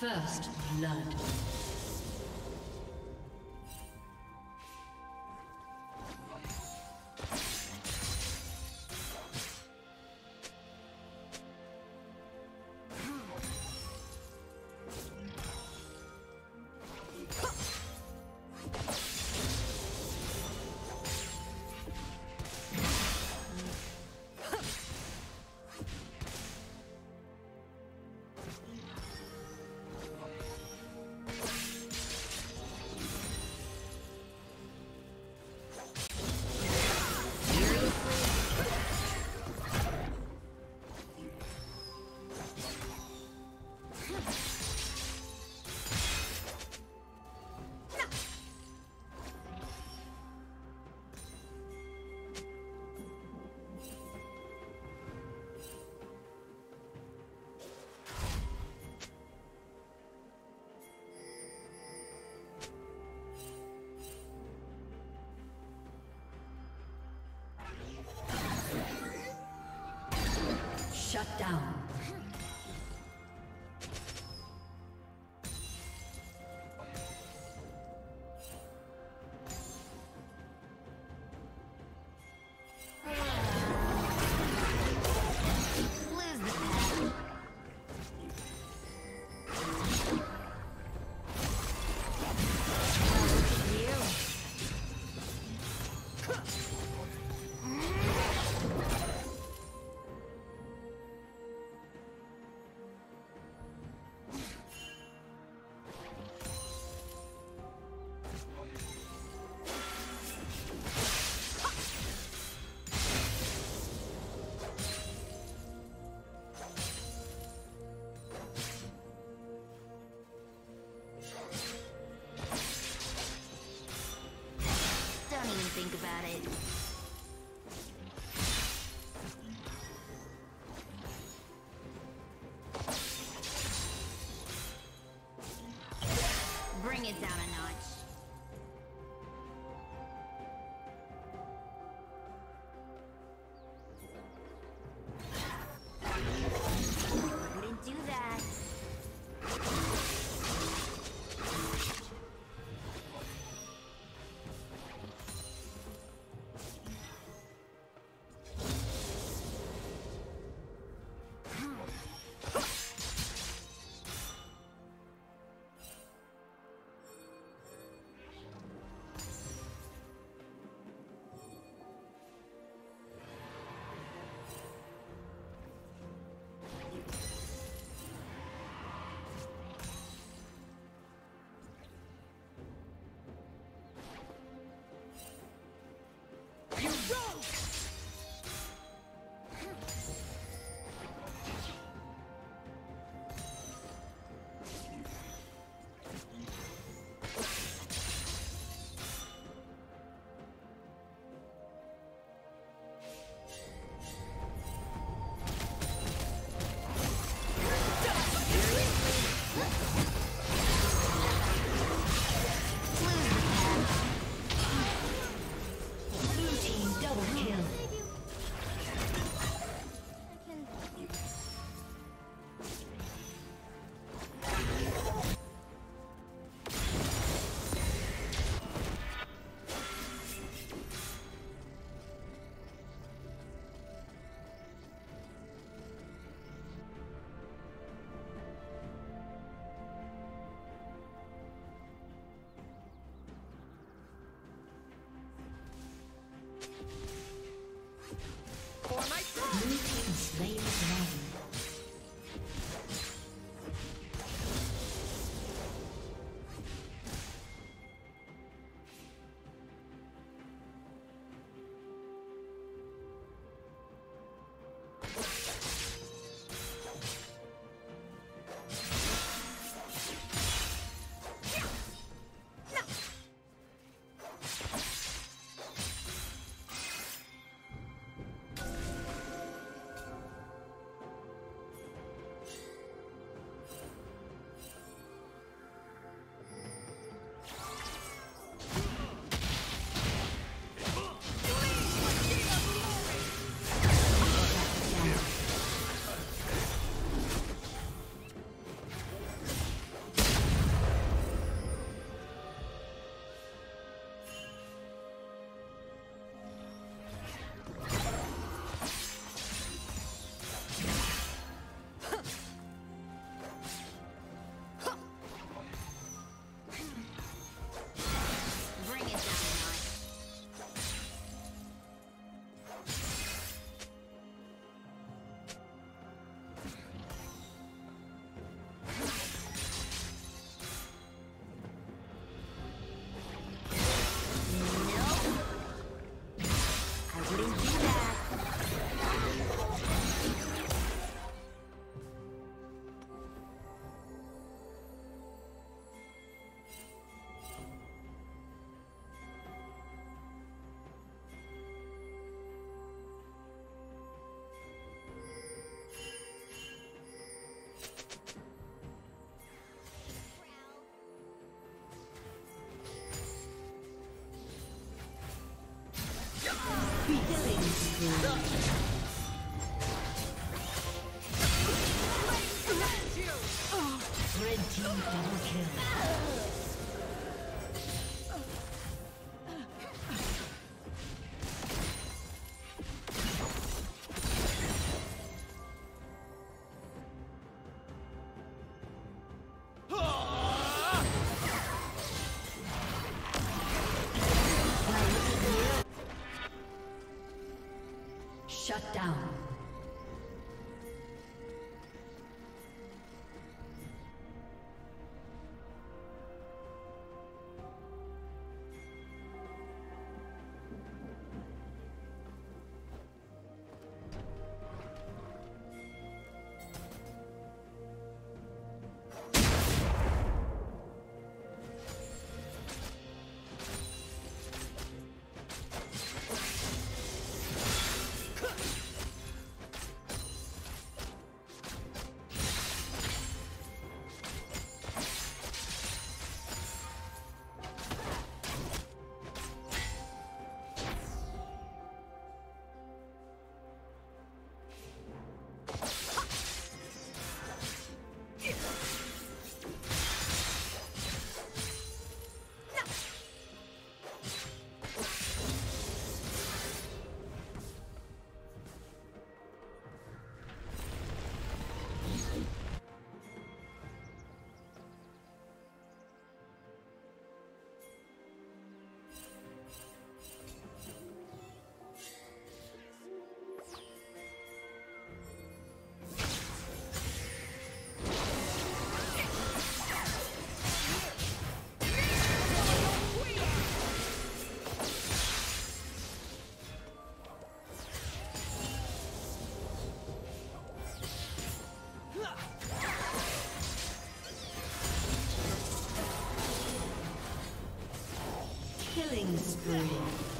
First blood. Roll! slain down. Killing spree.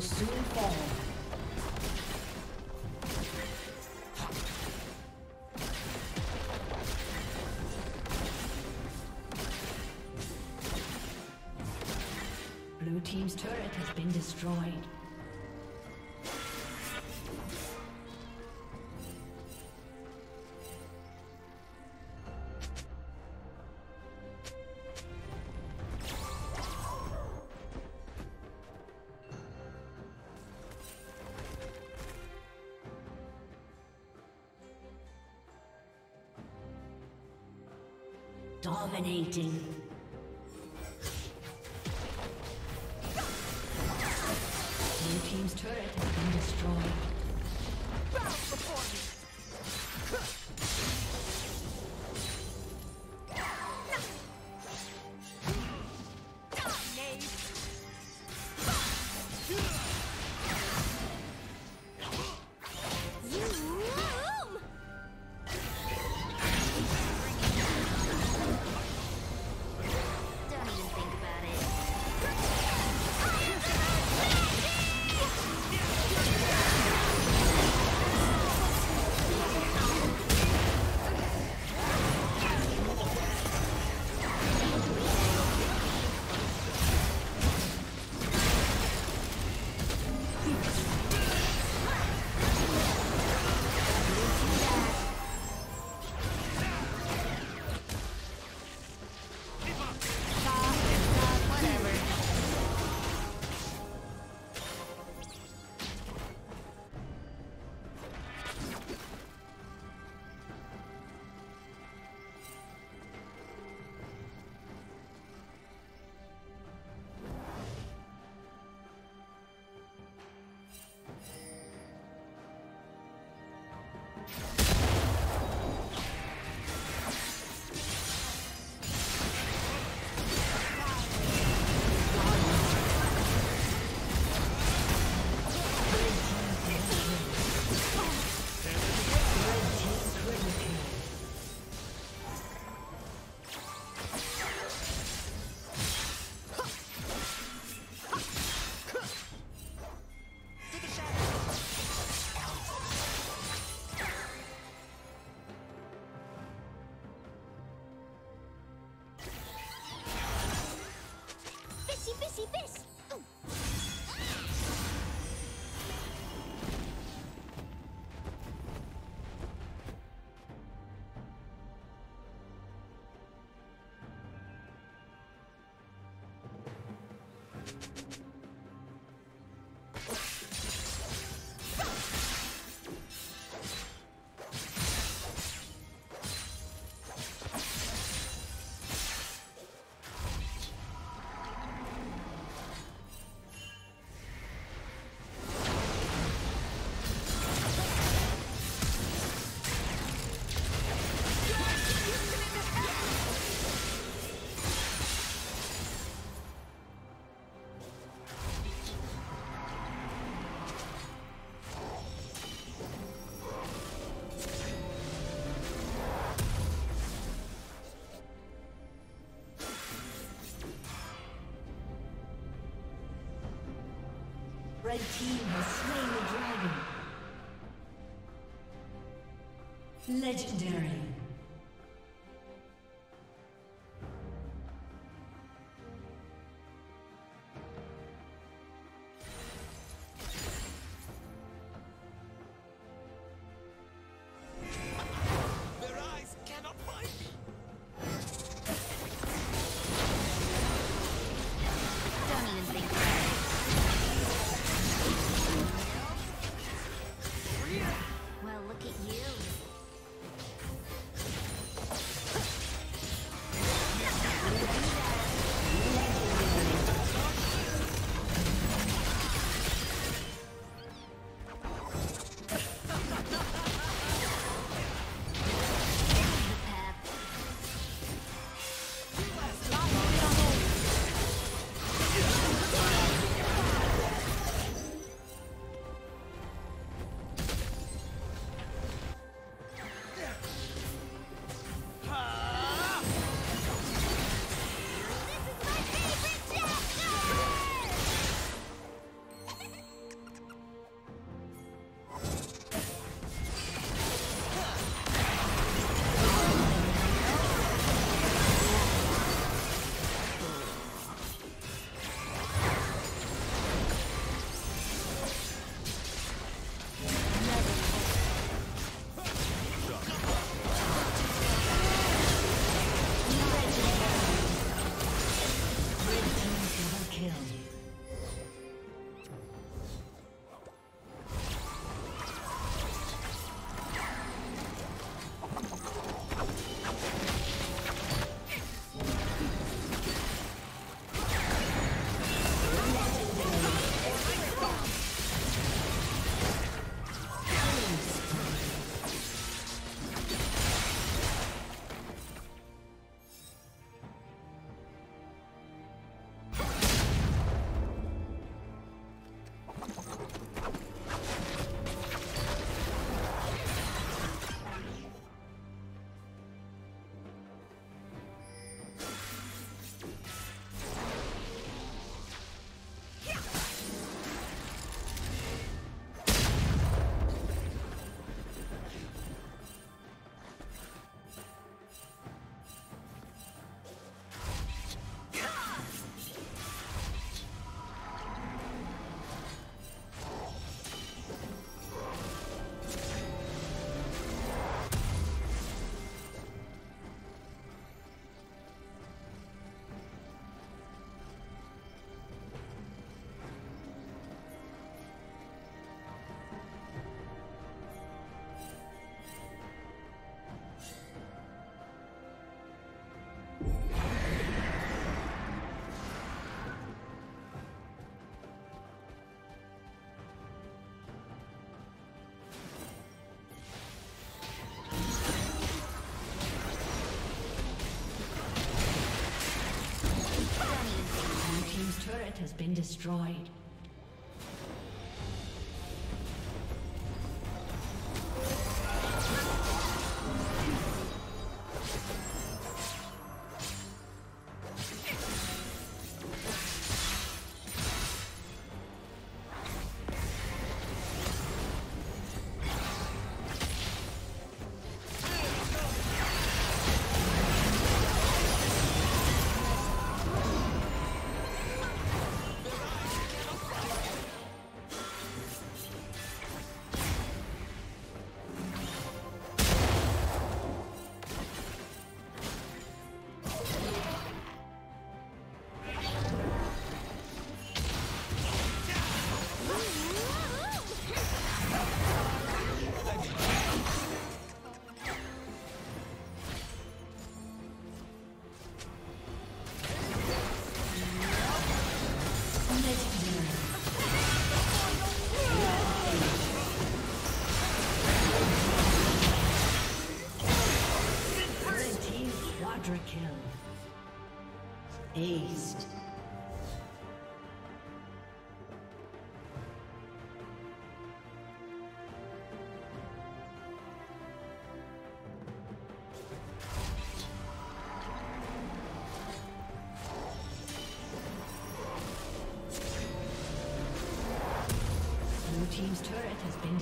Soon fall. Dominating. Team has slain the dragon. Legendary. has been destroyed.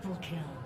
Triple kill.